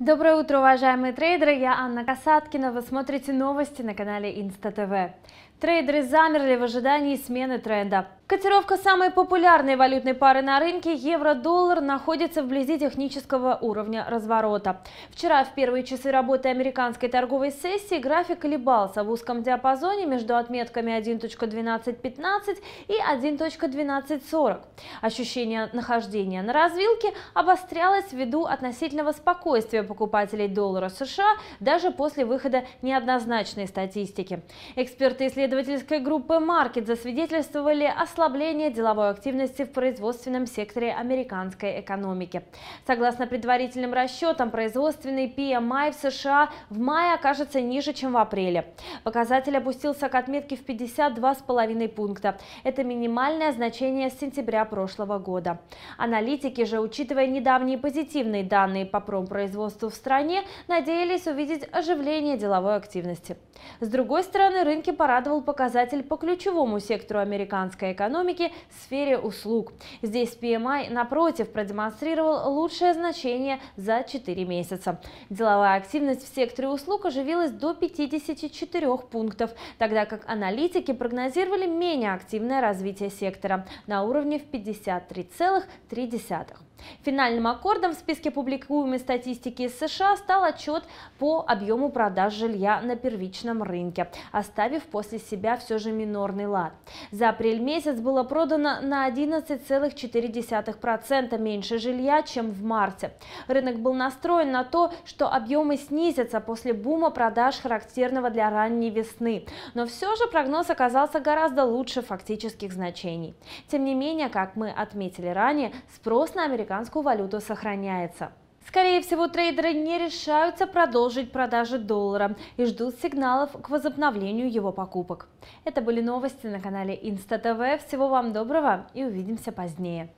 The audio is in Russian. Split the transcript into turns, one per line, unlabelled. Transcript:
Доброе утро, уважаемые трейдеры! Я Анна Касаткина. Вы смотрите новости на канале Инста ТВ. Трейдеры замерли в ожидании смены тренда. Котировка самой популярной валютной пары на рынке евро-доллар находится вблизи технического уровня разворота. Вчера в первые часы работы американской торговой сессии график колебался в узком диапазоне между отметками 1.1215 и 1.1240. Ощущение нахождения на развилке обострялось ввиду относительного спокойствия покупателей доллара США даже после выхода неоднозначной статистики. Эксперты исследовательской группы Market засвидетельствовали о ослабление деловой активности в производственном секторе американской экономики. Согласно предварительным расчетам, производственный PMI в США в мае окажется ниже, чем в апреле. Показатель опустился к отметке в 52,5 пункта. Это минимальное значение с сентября прошлого года. Аналитики же, учитывая недавние позитивные данные по промпроизводству в стране, надеялись увидеть оживление деловой активности. С другой стороны, рынки порадовал показатель по ключевому сектору американской экономики экономики в сфере услуг. Здесь PMI, напротив, продемонстрировал лучшее значение за 4 месяца. Деловая активность в секторе услуг оживилась до 54 пунктов, тогда как аналитики прогнозировали менее активное развитие сектора на уровне в 53,3. Финальным аккордом в списке публикуемой статистики из США стал отчет по объему продаж жилья на первичном рынке, оставив после себя все же минорный лад. За апрель месяц было продано на 11,4% меньше жилья, чем в марте. Рынок был настроен на то, что объемы снизятся после бума продаж, характерного для ранней весны. Но все же прогноз оказался гораздо лучше фактических значений. Тем не менее, как мы отметили ранее, спрос на американскую валюту сохраняется. Скорее всего, трейдеры не решаются продолжить продажи доллара и ждут сигналов к возобновлению его покупок. Это были новости на канале Инста ТВ. Всего вам доброго и увидимся позднее.